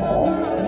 Oh.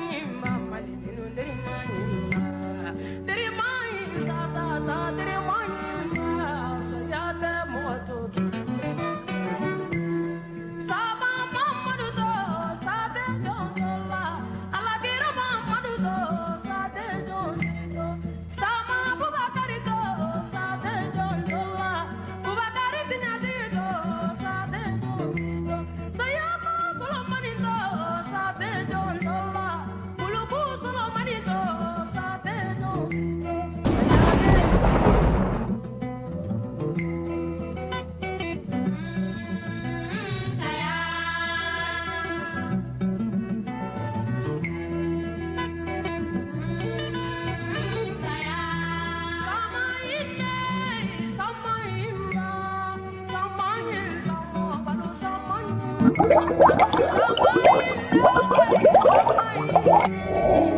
Thank tá you.